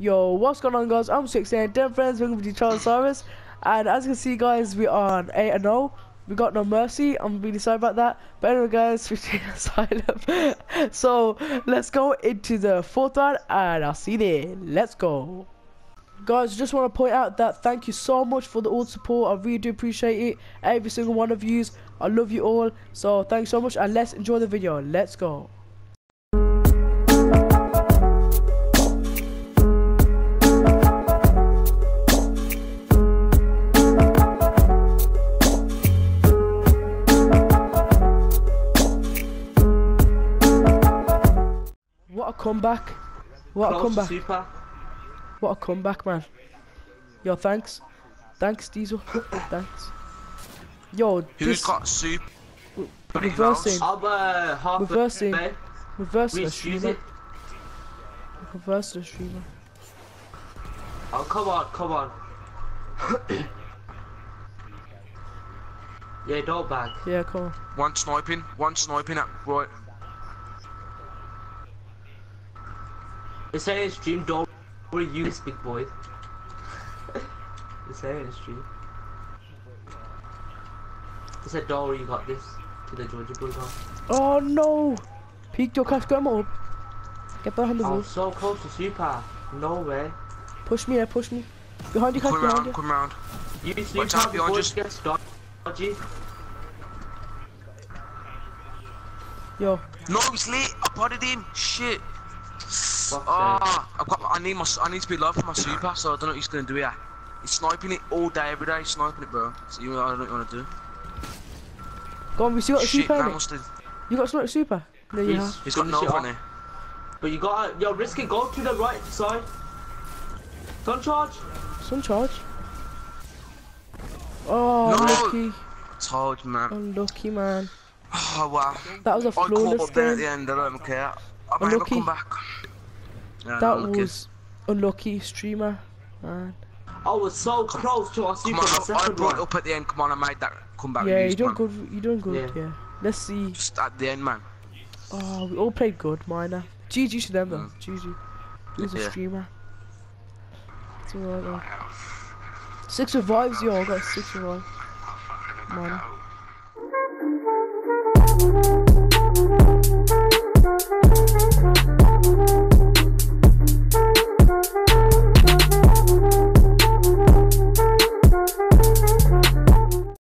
Yo, what's going on guys? I'm 16, 10 friends, welcome to Trials of Osiris. And as you can see guys, we are on 8 and 0. We got no mercy, I'm really sorry about that. But anyway guys, we're asylum. so let's go into the fourth round and I'll see you there. Let's go. Guys, just want to point out that thank you so much for the all support. I really do appreciate it. Every single one of yous. I love you all. So thanks so much and let's enjoy the video. Let's go. Comeback. What a comeback. Super. What a comeback, man. Yo, thanks. Thanks, Diesel. thanks. Yo, Who's this got soup? Buddy reversing, I'm uh, half Reversing. a the streamer. Reverse the streamer. Oh, come on, come on. yeah, don't bag. Yeah, come on. One sniping, one sniping at right. It's saying stream, don't worry, you this big boy. it's saying stream. It said, don't worry, you got this. To the Georgia Bulldog. Oh no! Peak your cash, get him up. Get behind the I'm so close to super. No way. Push me, yeah, push me. Behind you, cash, Come behind round, you. come round. You sleep Watch out out behind before us. it gets dodgy. Yo, No, he's late. I bodied him. Shit. Fuck's. Ah, I've got. I need my. I need to be low for my super, so I don't know what he's gonna do here. He's sniping it all day, every day. He's sniping it, bro. So you, I don't know what you want to do. go on, we still got a Shit, super, man innit? must have. You got a super? There you He's- have. He's got Finish no it off. But you gotta, yo, risk it, go to the right side. Don't charge. Sun charge. Oh, No. unlucky. Told you, man. Unlucky, man. Oh wow. That was a I caught flawless up there at the end. I don't care. I might Unlucky. come back. No, that no, was unlucky streamer, man. I was so close to us. Come on, I, I brought one. up at the end. Come on, I made that comeback. Yeah, you done good. You done good. Yeah. yeah. Let's see. Just at the end, man. Oh, we all played good, minor. GG to them, though. Mm. GG. He's yeah. a streamer. It's alright, though. Six revives, y'all. got six revives. Minor.